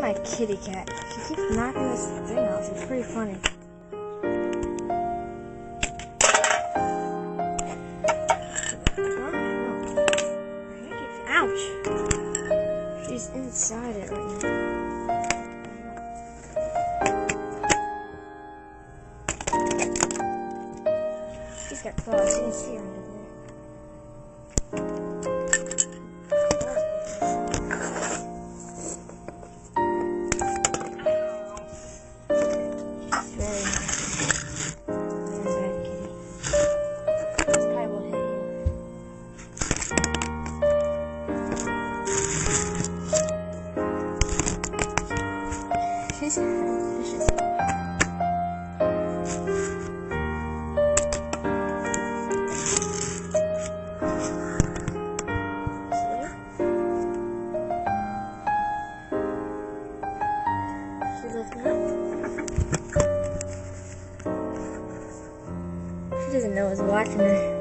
my kitty cat. She keeps knocking this thing off. It's pretty funny. Ouch! She's inside it right now. She's got claws. You can see her Doesn't know what's watching her.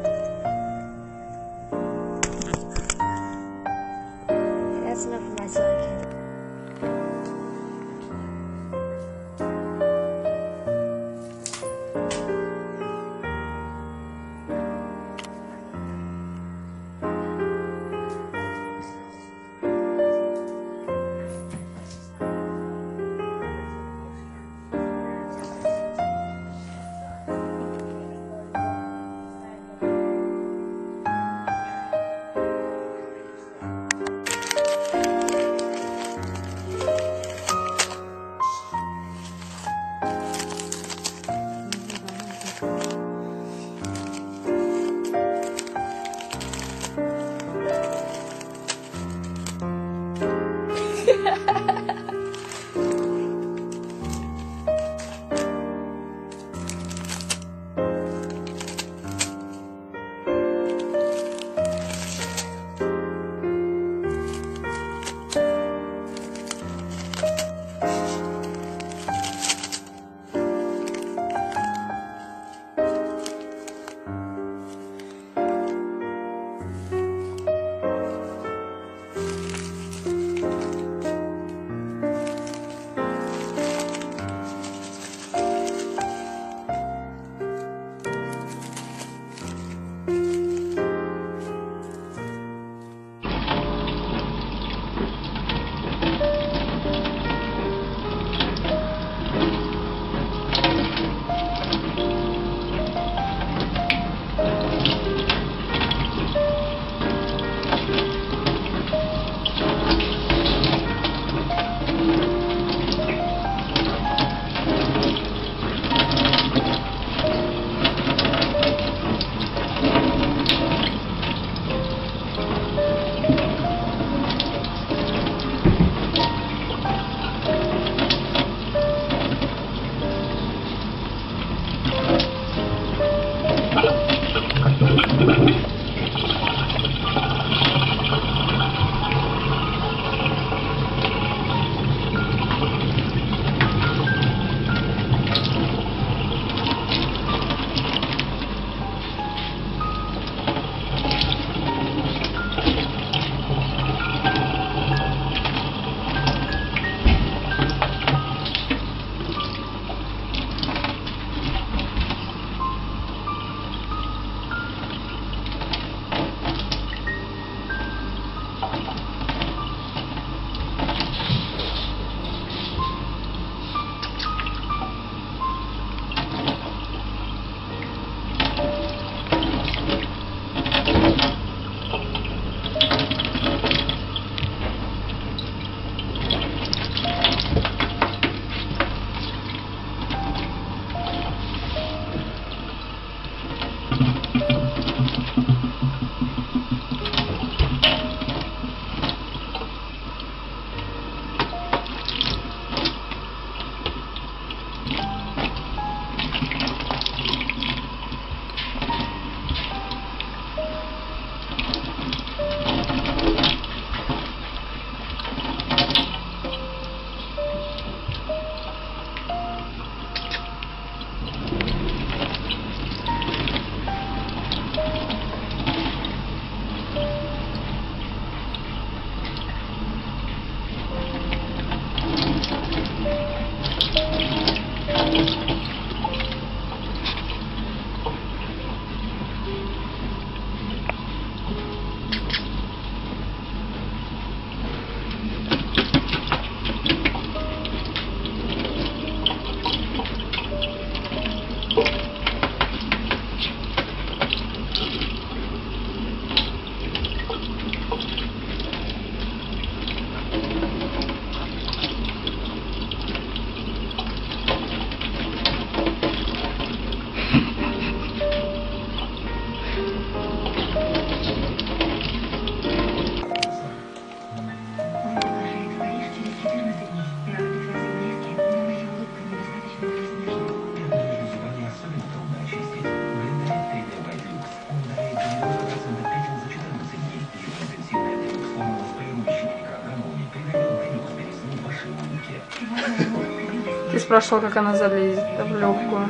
Ты спрашивал, как она залезет в легкую.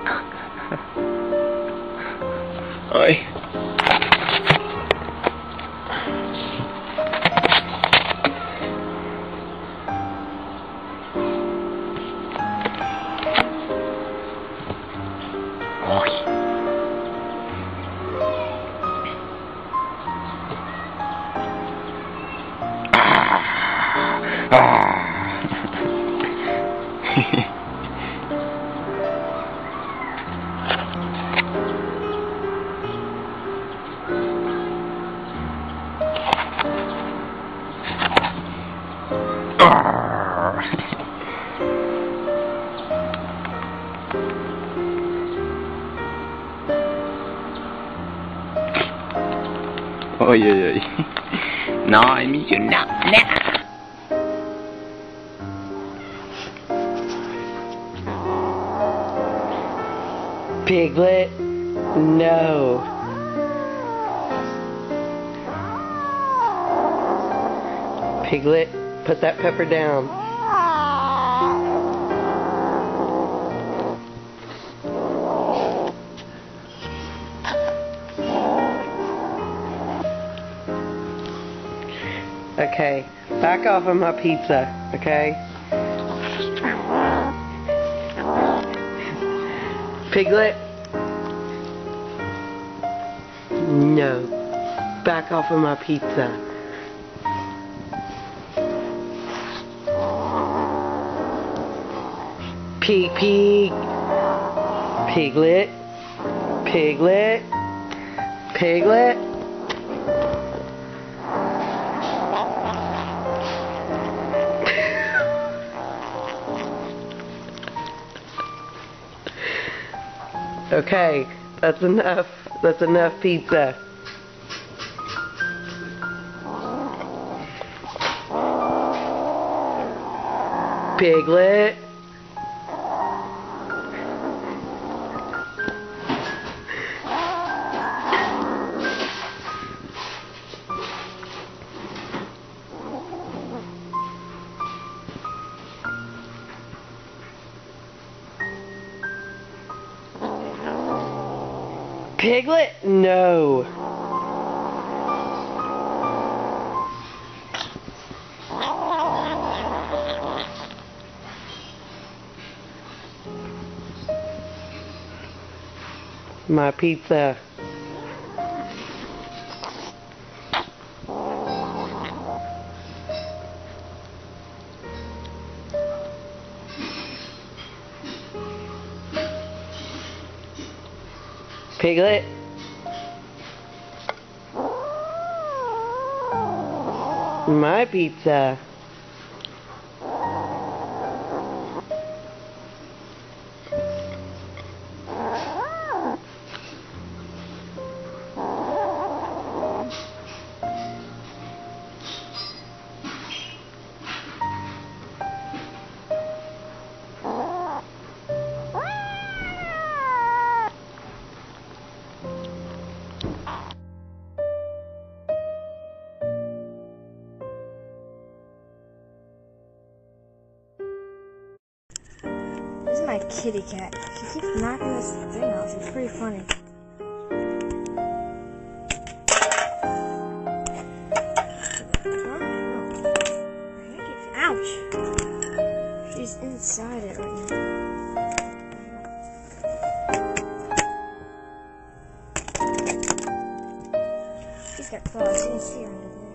Oj. Ah. Ah. Oj, oj, oj. No, Emilio, no, no. Piglet, no. Piglet, put that pepper down. Okay, back off of my pizza, okay? Piglet? No. Back off of my pizza. Pig, pig. Piglet. Piglet. Piglet. Okay, that's enough. That's enough pizza. Piglet. Piglet? No. My pizza. Piglet? My pizza. my kitty cat. She keeps knocking this thing out. It's pretty funny. Ouch! She's inside it right now. She's got claws. You can see her under there.